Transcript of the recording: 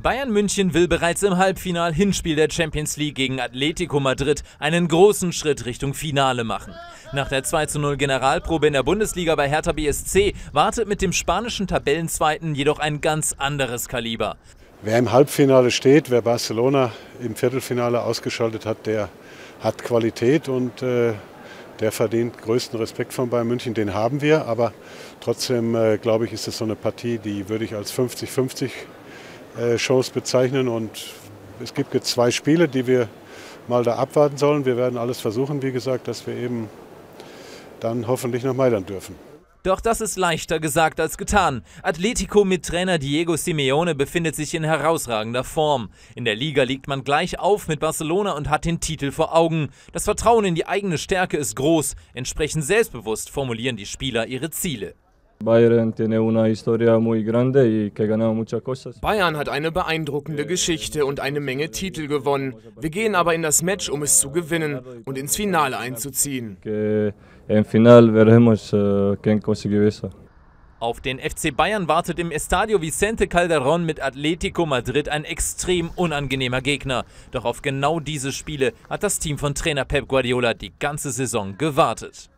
Bayern München will bereits im Halbfinal-Hinspiel der Champions League gegen Atletico Madrid einen großen Schritt Richtung Finale machen. Nach der 2-0 Generalprobe in der Bundesliga bei Hertha BSC wartet mit dem spanischen Tabellenzweiten jedoch ein ganz anderes Kaliber. Wer im Halbfinale steht, wer Barcelona im Viertelfinale ausgeschaltet hat, der hat Qualität und äh, der verdient größten Respekt von Bayern München. Den haben wir, aber trotzdem äh, glaube ich, ist es so eine Partie, die würde ich als 50-50 äh, Shows bezeichnen. Und es gibt jetzt zwei Spiele, die wir mal da abwarten sollen. Wir werden alles versuchen, wie gesagt, dass wir eben dann hoffentlich nach Mailand dürfen. Doch das ist leichter gesagt als getan. Atletico mit Trainer Diego Simeone befindet sich in herausragender Form. In der Liga liegt man gleich auf mit Barcelona und hat den Titel vor Augen. Das Vertrauen in die eigene Stärke ist groß. Entsprechend selbstbewusst formulieren die Spieler ihre Ziele. Bayern hat eine beeindruckende Geschichte und eine Menge Titel gewonnen. Wir gehen aber in das Match, um es zu gewinnen und ins Finale einzuziehen. Auf den FC Bayern wartet im Estadio Vicente Calderón mit Atletico Madrid ein extrem unangenehmer Gegner. Doch auf genau diese Spiele hat das Team von Trainer Pep Guardiola die ganze Saison gewartet.